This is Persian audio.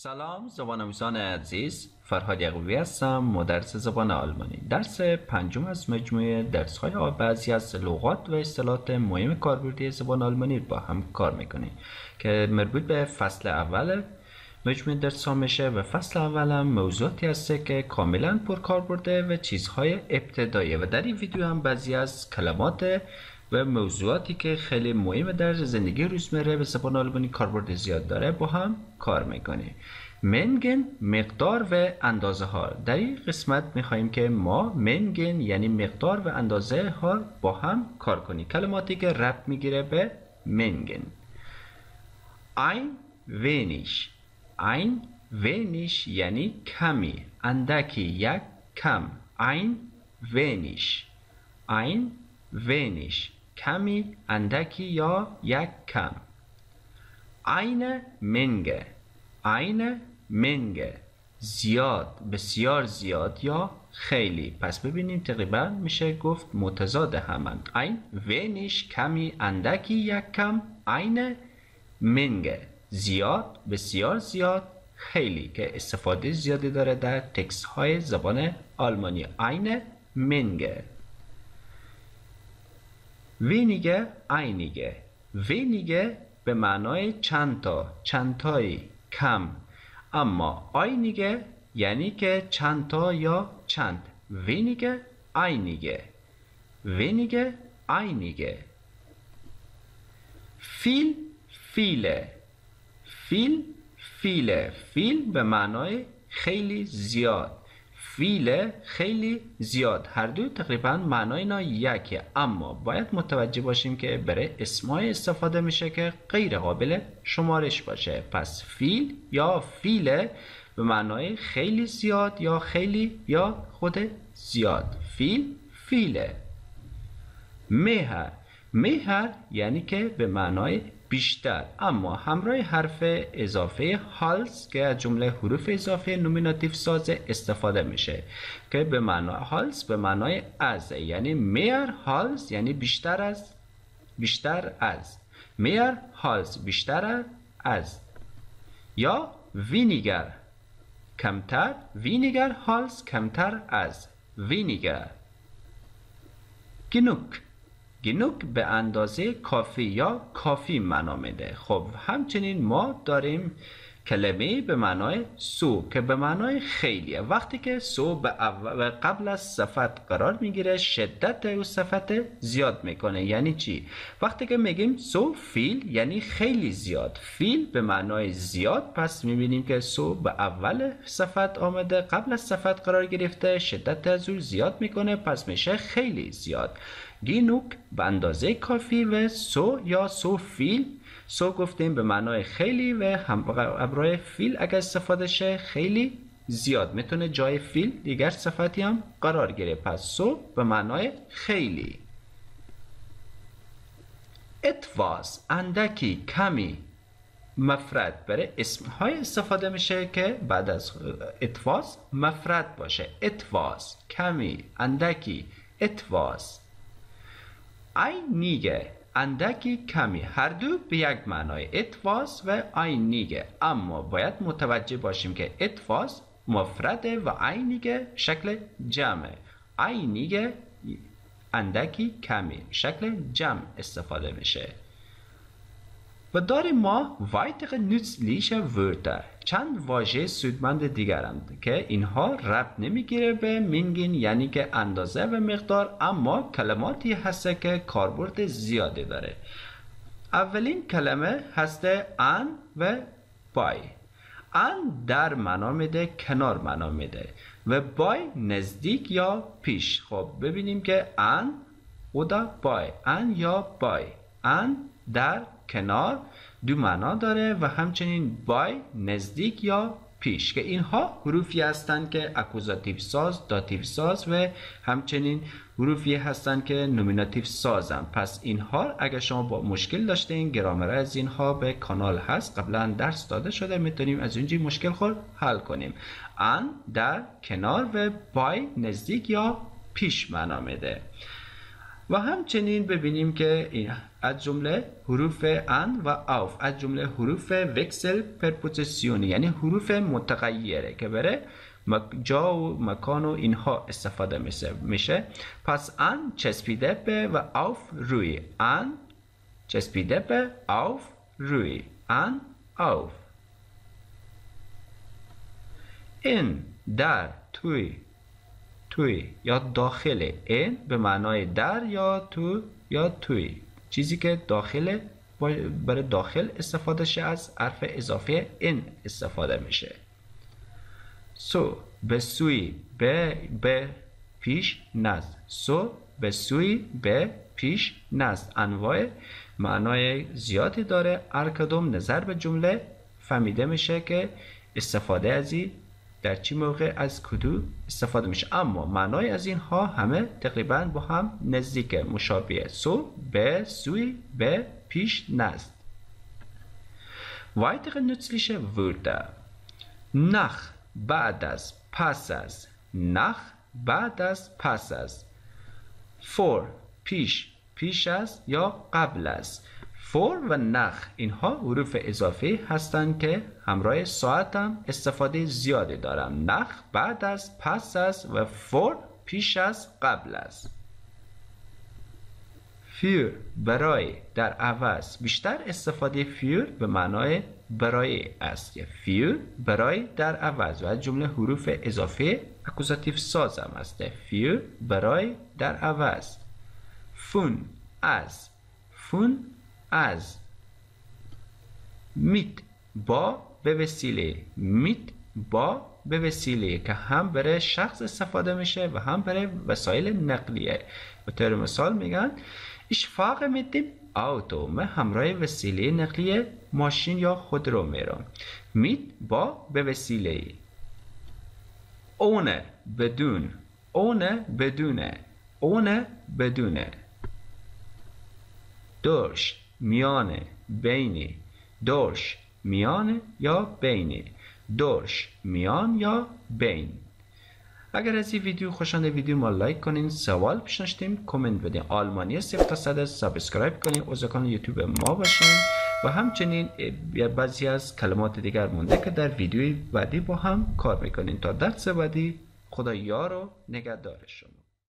سلام زبان آموزان عزیز. فرهاد یعقوبی هستم مدرس زبان آلمانی. درس پنجم از مجموعه درس های بعضی از لغات و اصطلاحات مهم کاربردی زبان آلمانی با هم کار می‌کنیم که مربوط به فصل اول مجموعه درس ها میشه و فصل اول هم موضوعاتی هست که کاملا پر کار برده و چیزهای ابتدایی و در این ویدیو هم بعضی از کلمات و موضوعاتی که خیلی مهمه در زندگی روزمره به زبان آلمانی کاربرد زیاد داره با هم کار می‌کنیم منگن مقدار و اندازه ها در این قسمت میخواییم که ما منگن یعنی مقدار و اندازه ها با هم کار کنیم. کلماتی که رب می‌گیره به منگن. Ein wenig. Ein wenig یعنی کمی. اندکی یک کم. Ein wenig. Ein wenig. کمی اندکی یا یک کم. عین منگه. عین منگه. زیاد بسیار زیاد یا خیلی. پس ببینیم تقریبا میشه گفت متضاد همند. این ونیش کمی اندکی یک کم. عین منگه. زیاد بسیار زیاد خیلی که استفاده زیادی داره در تکست های زبان آلمانی. عین منگه. wenige einige wenige به معنای چند تا چند تایی کم اما einige یعنی که چند تا یا چند wenige einige wenige einige viel viele viel viele viel به معنای خیلی زیاد viel خیلی زیاد. هر دو تقریبا معنای اینا یکه. اما باید متوجه باشیم که برای اسمای استفاده میشه که غیر قابل شمارش باشه. پس viel یا viele به معنای خیلی زیاد یا خیلی یا خود زیاد. فیل فیله. مهر. مهر یعنی که به معنای بیشتر. اما همراه حرف اضافه هالز که از جمله حروف اضافه نومیناتیو ساز استفاده میشه که به معنای هالز به معنای از یعنی میر هالز یعنی بیشتر از بیشتر از. میر هالز بیشتر از. یا weniger کمتر weniger als کمتر از. weniger. genug. genug به اندازه کافی یا کافی معنا میده. خب همچنین ما داریم کلمه به معنای so که به معنای خیلیه. وقتی که so به قبل از صفت قرار می‌گیره شدت او صفت زیاد می‌کنه. یعنی چی؟ وقتی که میگیم so viel یعنی خیلی زیاد. viel به معنای زیاد. پس می‌بینیم که so به اول صفت آمده قبل از صفت قرار گرفته شدت از او زیاد می‌کنه پس میشه خیلی زیاد. genug به اندازه کافی و so یا so viel so گفتیم به معنای خیلی و هم viel اگر استفاده شه خیلی زیاد. می‌تونه جای viel دیگر صفتی هم قرار گیره. پس so به معنای خیلی. اتواز اندکی کمی مفرد. برای اسم های استفاده میشه که بعد از اتواز مفرد باشه. اتواز کمی اندکی اتواز. نیگه. اندکی کمی. هر دو به یک معنای اتواز و نیگه. اما باید متوجه باشیم که اتواز مفرده و اینیگه شکل جمعه. اینیگه اندکی کمی شکل جمع استفاده میشه. و داریم ما weitere nützliche Wörter چند واژه سودمند دیگرند که اینها ربط نمی‌گیره به مینگین یعنی که اندازه و مقدار اما کلماتی هست که کاربرد زیاده داره. اولین کلمه هست ان و بای. ان در معنا میده کنار معنا میده و bei نزدیک یا پیش. خب ببینیم که an oder bei. an یا bei. an در کنار دو معنا داره و همچنین bei نزدیک یا پیش که اینها حروفی هستند که Akkusativ ساز Dativ ساز و همچنین حروفی هستند که Nominativ سازن پس اینها اگر شما با مشکل داشتین گرامر از اینها به کانال هست. قبلا درس داده شده می‌تونیم از اونجی مشکل خود حل کنیم. an در کنار و bei نزدیک یا پیش معنا میده. و همچنین ببینیم که این از جمله حروف an و auf از جمله حروف Wechselpräpositionen یعنی حروف متغیره که بره جا و مکان و اینها استفاده میشه. پس an چسبیده به و auf روی. an چسبیده به auf روی. ان اوف. این در توی توی یا داخل این به معنای در یا تو یا توی. چیزی که داخل برای داخل استفاده شه از حرف اضافه این استفاده میشه. سو به سوی به به پیش نزد سو به سوی به پیش نزد انواع معنای زیادی داره. هر کدوم نظر به جمله فهمیده میشه که استفاده از در چی موقع از کدو استفاده میشه؟ اما معنای از اینها همه تقریبا با هم نزدیک مشابهه سو به سوی به پیش نزد. weitere nützliche Wörter nach بعد از پس از. nach بعد از پس از. vor پیش پیش از یا قبل از. vor و nach. اینها حروف اضافی هستند که همراه ساعت استفاده زیادی دارم. nach بعد از پس از و vor پیش از قبل از. für برای در عوض بیشتر استفاده für به معنای برای است. که für برای در عوض و از جمله حروف اضافه Akkusativ ساز هم است. für برای در عوض. von از. von از mit با به وسیله mit با به وسیله که هم برای شخص استفاده میشه و هم برای وسایل نقلیه. به طور مثال میگن ich fahre mit dem Auto من همراه وسیله نقلیه ماشین یا خودرو میرم میت با به وسیله. اونه بدون اونه بدونه اونه بدونه. داشت میانه بینی. داش میانه یا بینی؟ داش میان یا بین؟ اگر از این ویدیو خوشند ویدیو ما لایک کنین سوال پیش داشتیم کامنت بدین. آلمانی صفر تا سابسکرایب کنین عضو یوتیوب ما باشین. و همچنین بعضی از کلمات دیگر مونده که در ویدیوی بعدی با هم کار می‌کنین. تا درس بعدی خدا یار و نگهدار شما.